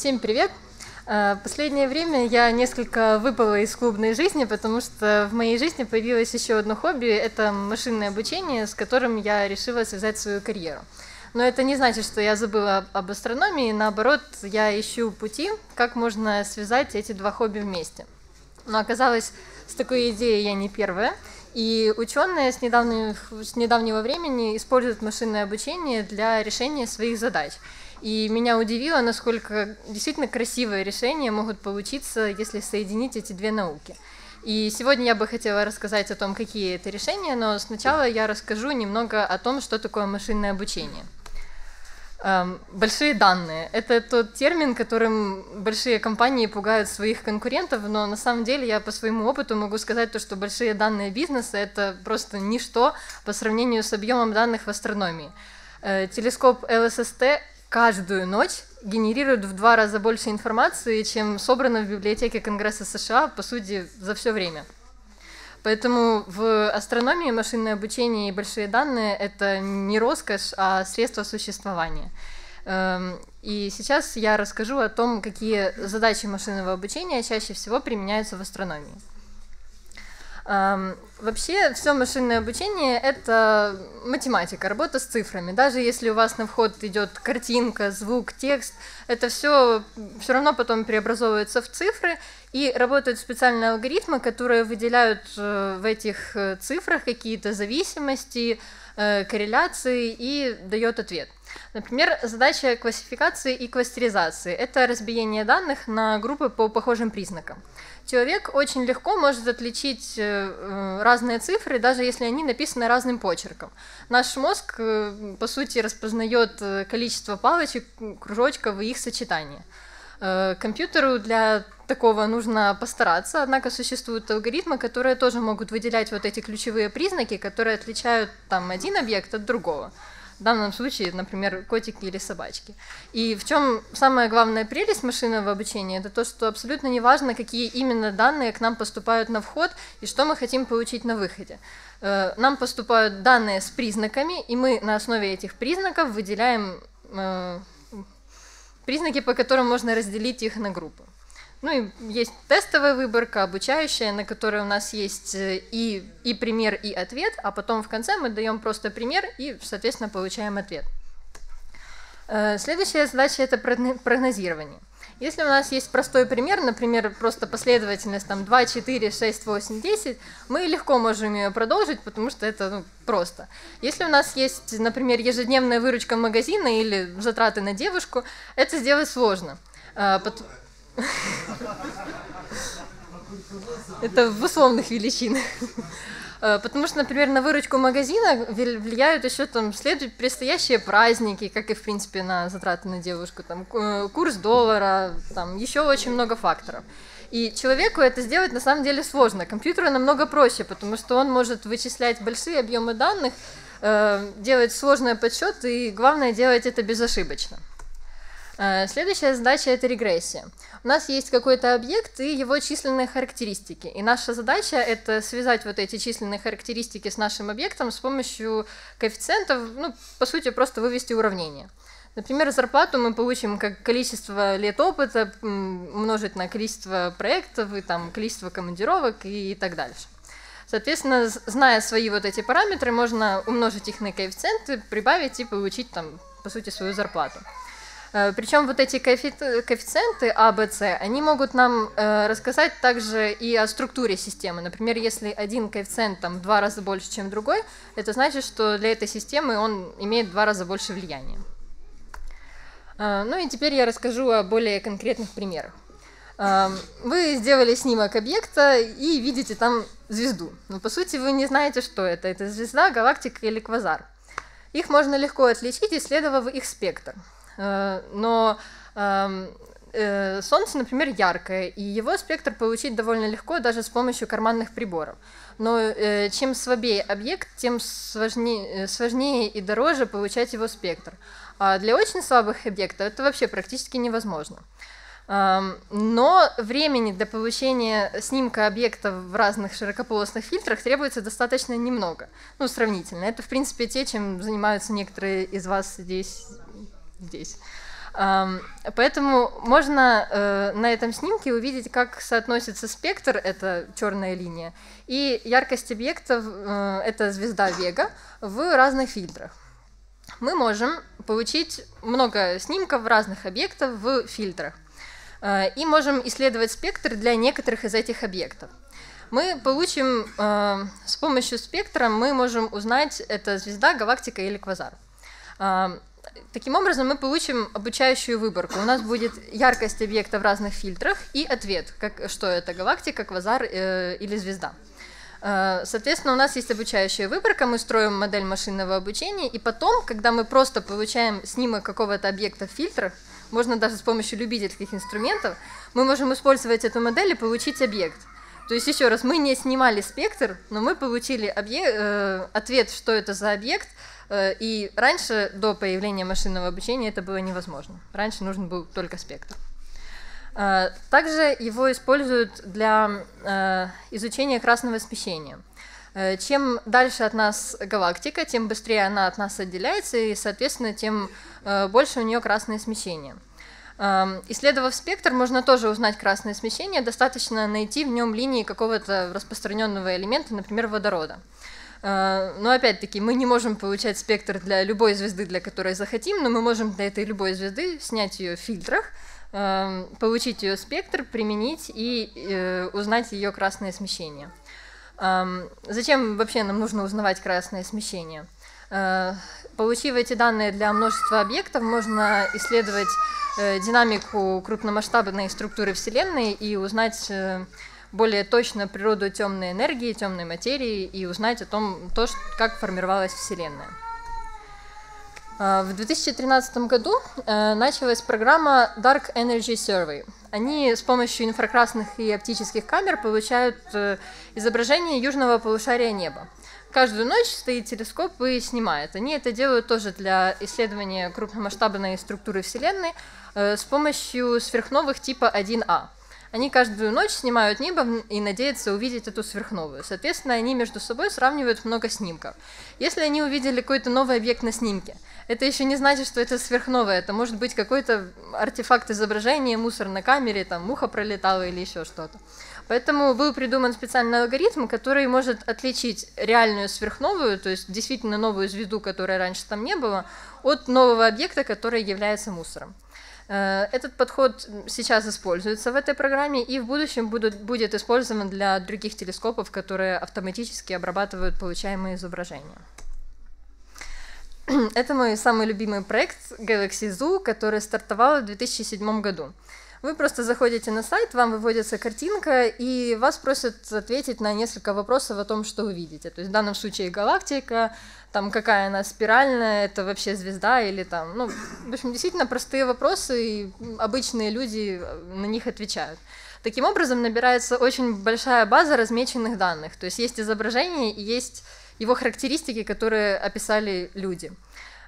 Всем привет! Э, последнее время я несколько выпала из клубной жизни, потому что в моей жизни появилось еще одно хобби – это машинное обучение, с которым я решила связать свою карьеру. Но это не значит, что я забыла об астрономии, наоборот, я ищу пути, как можно связать эти два хобби вместе. Но оказалось, с такой идеей я не первая, и ученые с, недавнего, с недавнего времени используют машинное обучение для решения своих задач – и меня удивило, насколько действительно красивые решения могут получиться, если соединить эти две науки. И сегодня я бы хотела рассказать о том, какие это решения, но сначала я расскажу немного о том, что такое машинное обучение. Эм, большие данные – это тот термин, которым большие компании пугают своих конкурентов, но на самом деле я по своему опыту могу сказать то, что большие данные бизнеса – это просто ничто по сравнению с объемом данных в астрономии. Э, телескоп ЛССТ каждую ночь генерирует в два раза больше информации, чем собрано в библиотеке Конгресса США, по сути, за все время. Поэтому в астрономии машинное обучение и большие данные — это не роскошь, а средство существования. Эм, и сейчас я расскажу о том, какие задачи машинного обучения чаще всего применяются в астрономии. Вообще, все машинное обучение — это математика, работа с цифрами. Даже если у вас на вход идет картинка, звук, текст, это все все равно потом преобразовывается в цифры, и работают специальные алгоритмы, которые выделяют э, в этих э, цифрах какие-то зависимости, э, корреляции и дает ответ. Например, задача классификации и кластеризации – это разбиение данных на группы по похожим признакам. Человек очень легко может отличить э, э, разные цифры, даже если они написаны разным почерком. Наш мозг, э, по сути, распознает количество палочек, кружочков и их сочетания. Компьютеру для такого нужно постараться, однако существуют алгоритмы, которые тоже могут выделять вот эти ключевые признаки, которые отличают там один объект от другого в данном случае, например, котики или собачки. И в чем самая главная прелесть машинного обучения, это то, что абсолютно не важно, какие именно данные к нам поступают на вход и что мы хотим получить на выходе. Э, нам поступают данные с признаками, и мы на основе этих признаков выделяем э, признаки, по которым можно разделить их на группы. Ну и есть тестовая выборка, обучающая, на которой у нас есть э, и, и пример, и ответ, а потом в конце мы даем просто пример и, соответственно, получаем ответ. Э, следующая задача – это прогнозирование. Если у нас есть простой пример, например, просто последовательность там 2, 4, 6, 8, 10, мы легко можем ее продолжить, потому что это ну, просто. Если у нас есть, например, ежедневная выручка магазина или затраты на девушку, это сделать сложно. Э, это в условных величинах. Э, потому что, например, на выручку магазина влияют еще там следуют предстоящие праздники, как и, в принципе, на затраты на девушку, там, курс доллара, там еще очень много факторов. И человеку это сделать на самом деле сложно. Компьютеру намного проще, потому что он может вычислять большие объемы данных, э, делать сложные подсчеты и, главное, делать это безошибочно. Э, следующая задача – это регрессия. У нас есть какой-то объект и его численные характеристики. И наша задача – это связать вот эти численные характеристики с нашим объектом с помощью коэффициентов, ну, по сути, просто вывести уравнение. Например, зарплату мы получим как количество лет опыта умножить на количество проектов и там количество командировок и, и так дальше. Соответственно, зная свои вот эти параметры, можно умножить их на коэффициенты, прибавить и получить там, по сути, свою зарплату. Э, Причем вот эти коэффициенты А, Б, С, они могут нам э, рассказать также и о структуре системы. Например, если один коэффициент там в два раза больше, чем другой, это значит, что для этой системы он имеет в два раза больше влияния. Э, ну и теперь я расскажу о более конкретных примерах. Вы сделали снимок объекта и видите там звезду. Но по сути вы не знаете, что это. Это звезда, галактика или квазар. Их можно легко отличить, исследовав их спектр. Э, но эм, э, Солнце, например, яркое, и его спектр получить довольно легко даже с помощью карманных приборов. Но э, чем слабее объект, тем сложнее, сложнее и дороже получать его спектр. А для очень слабых объектов это вообще практически невозможно. Эм, но времени для получения снимка объекта в разных широкополосных фильтрах требуется достаточно немного, ну, сравнительно. Это, в принципе, те, чем занимаются некоторые из вас здесь здесь. Поэтому можно э, на этом снимке увидеть, как соотносится спектр, это черная линия, и яркость объектов, э, это звезда Вега, в разных фильтрах. Мы можем получить много снимков разных объектов в фильтрах. Э, и можем исследовать спектр для некоторых из этих объектов. Мы получим с помощью спектра, мы можем узнать, это звезда, галактика или квазар. Таким образом, мы получим обучающую выборку. У нас будет яркость объекта в разных фильтрах и ответ, как, что это галактика, квазар э, или звезда. Э, соответственно, у нас есть обучающая выборка, мы строим модель машинного обучения, и потом, когда мы просто получаем снимок какого-то объекта в фильтрах, можно даже с помощью любительских инструментов, мы можем использовать эту модель и получить объект. То есть, еще раз, мы не снимали спектр, но мы получили объект, э, ответ, что это за объект, и раньше, до появления машинного обучения, это было невозможно. Раньше нужен был только спектр. Э, также его используют для э, изучения красного смещения. Чем дальше от нас галактика, тем быстрее она от нас отделяется, и, соответственно, тем больше у нее красное смещение. Исследовав спектр, можно тоже узнать красное смещение, достаточно найти в нем линии какого-то распространенного элемента, например, водорода. А, но опять-таки мы не можем получать спектр для любой звезды, для которой захотим, но мы можем для этой любой звезды снять ее в фильтрах, а, получить ее спектр, применить и э, узнать ее красное смещение. А, зачем вообще нам нужно узнавать красное смещение? Получив эти данные для множества объектов, можно исследовать э, динамику крупномасштабной структуры Вселенной и узнать э, более точно природу темной энергии, темной материи и узнать о том, то, как формировалась Вселенная. А, в 2013 году э, началась программа Dark Energy Survey. Они с помощью инфракрасных и оптических камер получают э, изображение южного полушария неба. Каждую ночь стоит телескоп и снимает. Они это делают тоже для исследования крупномасштабной структуры Вселенной э, с помощью сверхновых типа 1А. Они каждую ночь снимают небо и надеются увидеть эту сверхновую. Соответственно, они между собой сравнивают много снимков. Если они увидели какой-то новый объект на снимке, это еще не значит, что это сверхновая. Это может быть какой-то артефакт изображения, мусор на камере, там муха пролетала или еще что-то. Поэтому был придуман специальный алгоритм, который может отличить реальную сверхновую, то есть действительно новую звезду, которой раньше там не было, от нового объекта, который является мусором. Э, этот подход сейчас используется в этой программе и в будущем будут, будет использован для других телескопов, которые автоматически обрабатывают получаемые изображения. Это мой самый любимый проект Galaxy Zoo, который стартовал в 2007 году. Вы просто заходите на сайт, вам выводится картинка, и вас просят ответить на несколько вопросов о том, что вы видите. То есть в данном случае галактика, там какая она спиральная, это вообще звезда или там, ну, в общем, действительно простые вопросы, и обычные люди на них отвечают. Таким образом набирается очень большая база размеченных данных, то есть есть изображение и есть его характеристики, которые описали люди.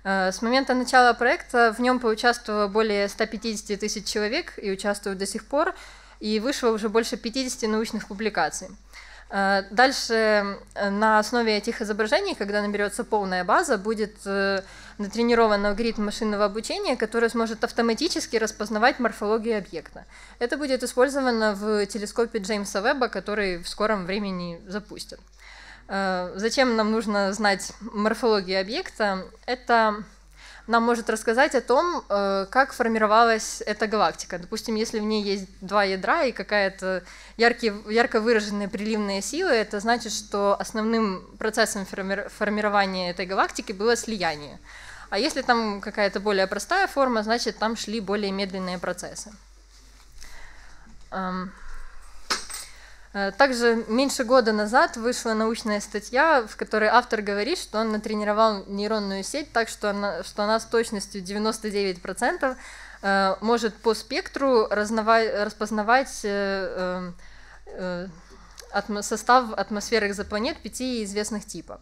Э, с момента начала проекта в нем поучаствовало более 150 тысяч человек и участвуют до сих пор, и вышло уже больше 50 научных публикаций. Э, дальше э, на основе этих изображений, когда наберется полная база, будет натренирован алгоритм машинного обучения, который сможет автоматически распознавать морфологию объекта. Это будет использовано в телескопе Джеймса Веба, который в скором времени запустят. Зачем нам нужно знать морфологию объекта? Это нам может рассказать о том, э, как формировалась эта галактика. Допустим, если в ней есть два ядра и какая-то ярко выраженная приливная сила, это значит, что основным процессом формирования этой галактики было слияние. А если там какая-то более простая форма, значит, там шли более медленные процессы. Э, также меньше года назад вышла научная статья, в которой автор говорит, что он натренировал нейронную сеть так, что она, что она с точностью 99% э, может по спектру распознавать э, состав атмосферы экзопланет пяти известных типов.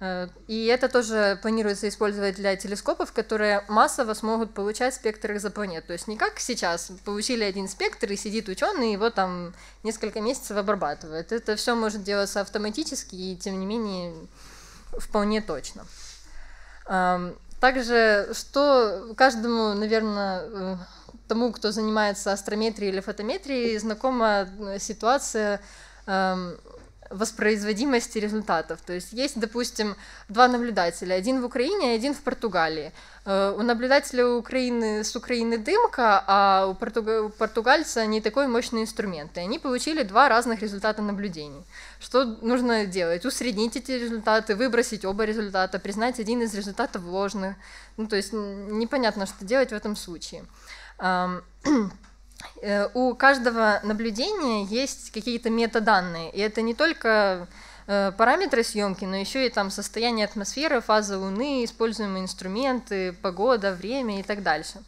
Э, и это тоже планируется использовать для телескопов, которые массово смогут получать спектр экзопланет. То есть не как сейчас, получили один спектр и сидит ученый, его там несколько месяцев обрабатывает. Это все может делаться автоматически и, тем не менее, вполне точно. также, что каждому, наверное, э, тому, кто занимается астрометрией или фотометрией, знакома ситуация эм, воспроизводимости результатов. То есть есть, допустим, два наблюдателя, один в Украине, один в Португалии. Э, у наблюдателя Украины с Украины дымка, а у, португ... у португальца не такой мощный инструмент. И они получили два разных результата наблюдений. Что нужно делать? Усреднить эти результаты, выбросить оба результата, признать один из результатов ложных. Ну, то есть непонятно, что делать в этом случае. Э, у каждого наблюдения есть какие-то метаданные, и это не только э, параметры съемки, но еще и там состояние атмосферы, фаза Луны, используемые инструменты, погода, время и так дальше.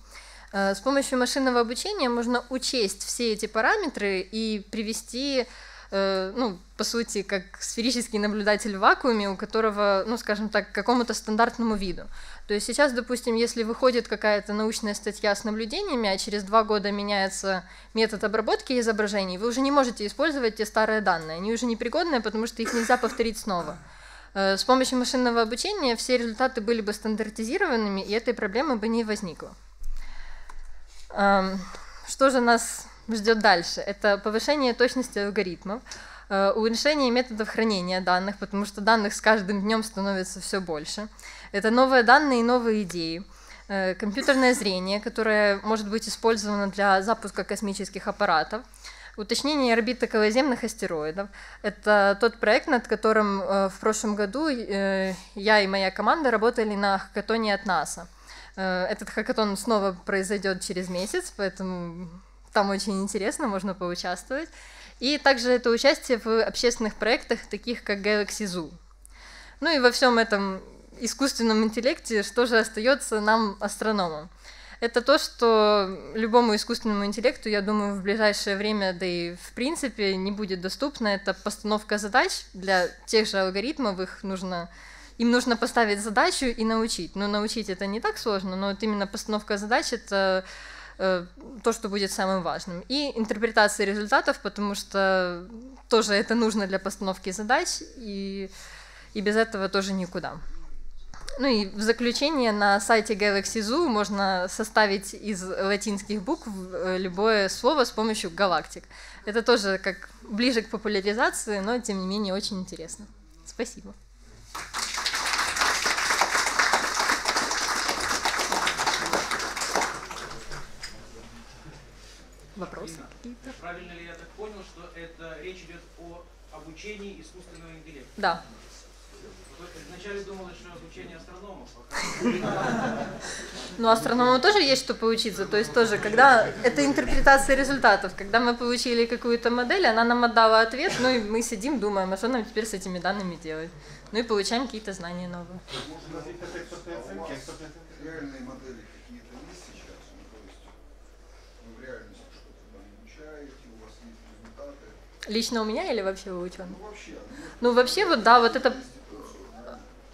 Э, с помощью машинного обучения можно учесть все эти параметры и привести Э, ну, по сути, как сферический наблюдатель в вакууме, у которого, ну, скажем так, какому-то стандартному виду. То есть сейчас, допустим, если выходит какая-то научная статья с наблюдениями, а через два года меняется метод обработки изображений, вы уже не можете использовать те старые данные, они уже непригодные, потому что их нельзя повторить снова. Э, с помощью машинного обучения все результаты были бы стандартизированными, и этой проблемы бы не возникло. Что же нас ждет дальше? Это повышение точности алгоритмов, э, улучшение методов хранения данных, потому что данных с каждым днем становится все больше. Это новые данные и новые идеи. Э, компьютерное зрение, которое может быть использовано для запуска космических аппаратов. Уточнение орбит околоземных астероидов. Это тот проект, над которым э, в прошлом году я и моя команда работали на хакатоне от НАСА. Этот хакатон снова произойдет через месяц, поэтому там очень интересно, можно поучаствовать. И также это участие в общественных проектах, таких как Galaxy Zoo. Ну и во всем этом искусственном интеллекте, что же остается нам, астрономам? Это то, что любому искусственному интеллекту, я думаю, в ближайшее время, да и в принципе, не будет доступно. Это постановка задач для тех же алгоритмов, их нужно им нужно поставить задачу и научить. Но научить это не так сложно, но вот именно постановка задач это то, что будет самым важным. И интерпретация результатов, потому что тоже это нужно для постановки задач, и, и без этого тоже никуда. Ну и в заключение на сайте Galaxy Zoo можно составить из латинских букв э, любое слово с помощью галактик. Это тоже как ближе к популяризации, но тем не менее очень интересно. Спасибо. Вопросы какие-то? Правильно ли я так понял, что это речь идет о обучении искусственного интеллекта? Да. Вначале думала, что обучение астрономов. Ну, астрономам тоже есть что поучиться. То есть тоже, когда это интерпретация результатов. Когда мы получили какую-то модель, она нам отдала ответ, ну и мы сидим, думаем, а что нам теперь с этими данными делать? Ну и получаем какие-то знания новые. Реальные модели какие-то есть сейчас? Ну, то есть вы в реальности Лично у меня или вообще у ученых? Ну вообще. Ну вообще вот да, вот это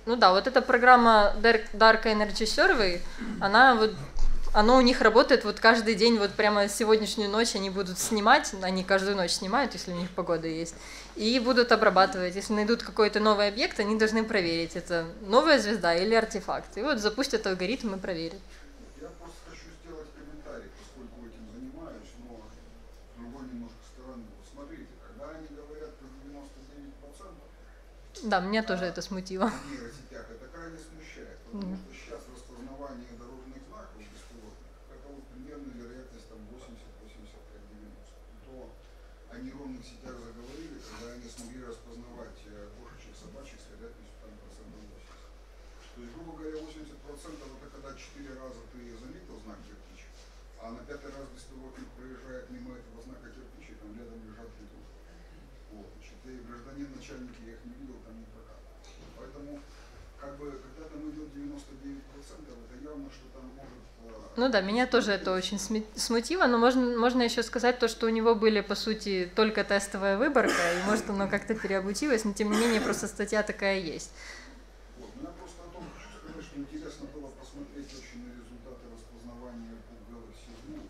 ну да, вот эта программа Dark Energy Survey, она вот оно у них работает вот каждый день, вот прямо сегодняшнюю ночь они будут снимать, они каждую ночь снимают, если у них погода есть, и будут обрабатывать. Если найдут какой-то новый объект, они должны проверить, это новая звезда или артефакт. И вот запустят алгоритм и проверят. Да, меня тоже это смутило. Это крайне смущает, потому что сейчас распознавание дорожных знаков беспилотных, это вот примерно вероятность там 80-85-90. То о нейронных сетях заговорили, когда они смогли распознавать э, кошечек, собачек с вероятностью там процентов 80. То есть, грубо говоря, 80 процентов это когда 4 раза ты заметил знак кирпич, а на пятый раз без того, как проезжает мимо этого знака кирпича, там рядом лежат летушки. Вот. Значит, и гражданин начальники я их не видел, Поэтому, как бы, когда там идет 99%, это явно, что там может... Э, ну да, меня тоже это очень смутило, но можно, можно еще сказать то, что у него были, по сути, только тестовая выборка, и может оно как-то переобучилось, но тем не менее просто статья такая есть. Вот, меня просто о том хочу сказать, что интересно было посмотреть очень на результаты распознавания по Galaxy View,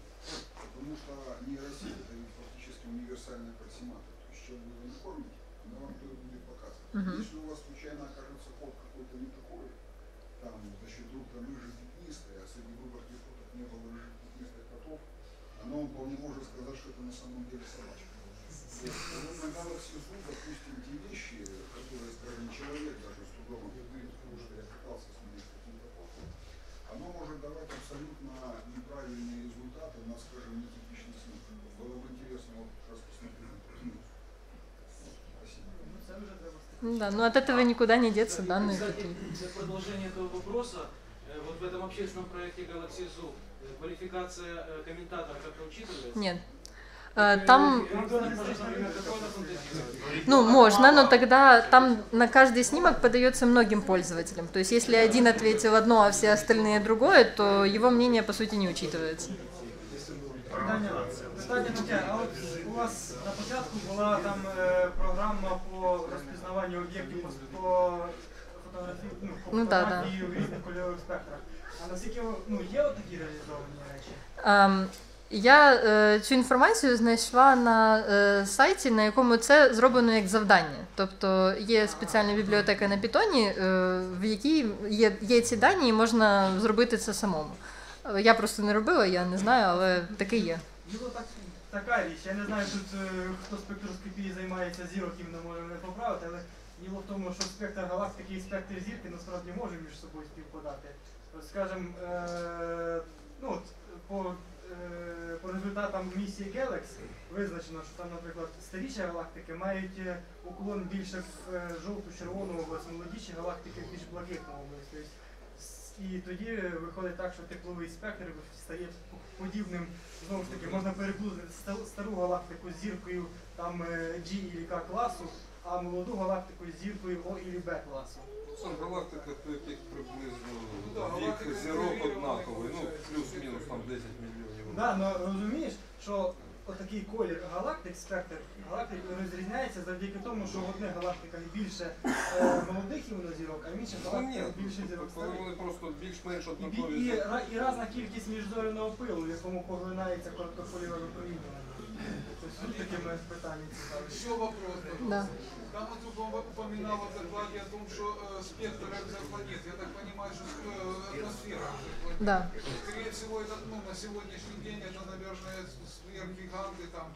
потому что нейросеть это ведь фактически универсальный аппроксиматор. То есть, чем вы его накормите, она вам то и будет показывать. Uh-huh. Если у вас случайно окажется код какой-то не такой, то там за счет рук там рыжих пятнистых, а среди выборки фоток не было рыжих пятнистых котов, оно вполне может сказать, что это на самом деле собачка. Вот. Но на Galaxy Zoo, допустим, те вещи, которые, скажем, человек даже с трудом определит, потому что я пытался сменить каким-то фото, оно может давать абсолютно неправильные результаты на, скажем, нетипичный снимок. Было бы интересно вот как раз посмотреть. Ну, Ну Да, но от этого никуда не деться, данные Кстати, продолжения этого вопроса, э, вот в этом общественном проекте Galaxy Zoo квалификация э, комментатора как-то учитывается? Нет. Э, Там, Ребенок может, например, какой-то фантазировать. ну, можно, но тогда там на каждый снимок подается многим пользователям. То есть, если один ответил одно, а все остальные другое, то его мнение, по сути, не учитывается. Питання, питання таке, а от у вас на початку була там е, програма по розпізнаванню об'єктів по, по фотографії, ну, по Ну, да, да. фотографії в різних кольорових спектрах. А наскільки ну, є от такі реалізовані речі? Ем, Я е, цю інформацію знайшла на е, сайті, на якому це зроблено як завдання. Тобто є спеціальна бібліотека на Python, е, в якій є, є ці дані, і можна зробити це самому. Я просто не робила, я не знаю, але таке є. Ну, так, така річ. Я не знаю, тут хто спектроскопією займається зірок, іменно може мене поправити, але діло в тому, що спектр галактики і спектр зірки насправді можуть між собою співпадати. Скажем, е, ну, по, е, по результатам місії Galax визначено, що там, наприклад, старіші галактики мають е, уклон більше в жовту-червону область, молодіші галактики в більш блакитну область. І тоді виходить так, що тепловий спектр стає подібним знову ж таки можна переплутати стару галактику з зіркою там G і K класу, а молоду галактику з зіркою O і B класу. Сам галактика то яких приблизно вік зірок однаковий, ну плюс-мінус там 10 мільйонів. Да, ну розумієш, що отакий колір галактик, спектр галактик розрізняється завдяки тому, що в одних галактиках більше е, молодих імунозірок, а в інших Ну ні, галактиках більше зірок коли старих. вони просто більш-менш І, бі- однакові. і, ра- і різна кількість міжзоряного пилу, в якому поглинається короткополіве випромінювання. Такими цікаві. Еще вопрос. Да. Там вот упом- упоминал о том, что э, спектр экзопланет, я так понимаю, что э, атмосфера. Да. Скорее всего, это, ну, на сегодняшний день это, наверное, сверхгиганты, там,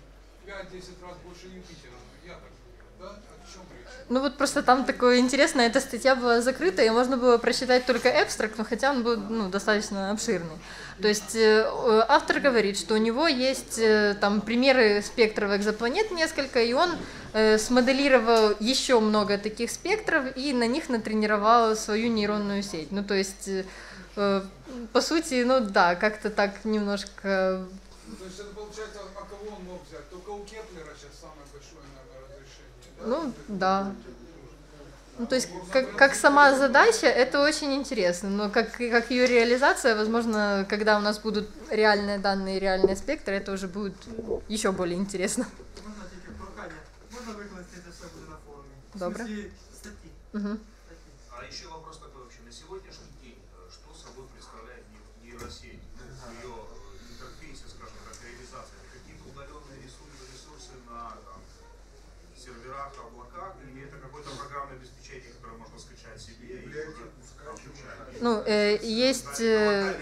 5-10 раз больше Юпитера. Я так Ну вот просто там такое интересное, эта статья была закрыта, и можно было прочитать только экстракт, но хотя он был ну, достаточно обширный. То есть э, э, автор говорит, что у него есть э, там примеры спектров экзопланет несколько, и он смоделировал еще много таких спектров и на них натренировал свою нейронную сеть. Ну то есть, по сути, ну да, как-то так немножко То есть это получается, а кого он мог взять? Только у Кеплера сейчас самое большое, наверное, разрешение, да? Ну, да. Ну, то есть, как, как сама задача, это очень интересно, но как, как ее реализация, возможно, когда у нас будут реальные данные, реальные спектры, это уже будет еще более интересно. Можна тільки прохання. Можна викласти це все буде на форумі. Добре. В смислі статті. Мгм. Статті. А еще вопрос Ну, э, есть... Э.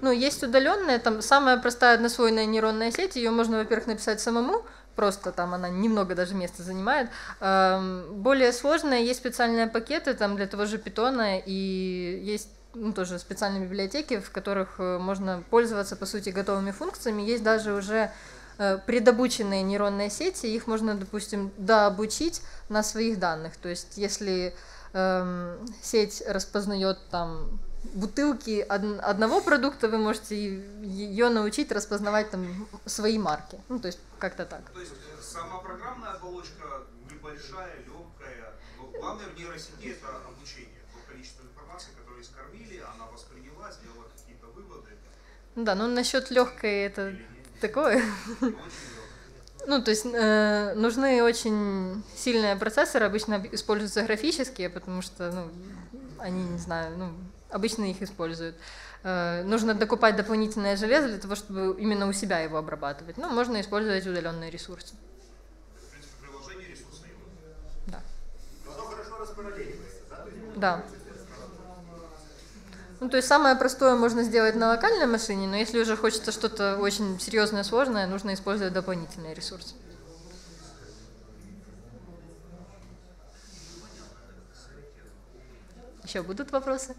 Ну, есть удаленная, там самая простая однослойная нейронная сеть, ее можно, во-первых, написать самому, просто там она немного даже места занимает. Эм, Более сложная, есть специальные пакеты там для того же питона, и есть ну, тоже специальные библиотеки, в которых э, можно пользоваться, по сути, готовыми функциями. Есть даже уже э, предобученные нейронные сети, их можно, допустим, дообучить на своих данных. То есть, если эм, сеть распознает там бутылки од- одного продукта, вы можете ее научить распознавать там свои марки. Ну, то есть, как-то так. То есть э, сама программная оболочка небольшая, легкая, но главное в нейросети это обучение. То количество информации, которое скормили, она восприняла, сделала какие-то выводы. Да, ну насчет легкой это такое. Очень. Ну, то есть э, нужны очень сильные процессоры, обычно об- используются графические, потому что, ну, они, не знаю, ну, обычно их используют. Э, нужно докупать дополнительное железо для того, чтобы именно у себя его обрабатывать. Ну, можно использовать удаленные ресурсы. В принципе, приложение ресурсные. Да. Оно хорошо распараллеливается, да? Да. Ну, то есть самое простое можно сделать на локальной машине, но если уже хочется что-то очень серьезное, сложное, нужно использовать дополнительные ресурсы. Еще будут вопросы?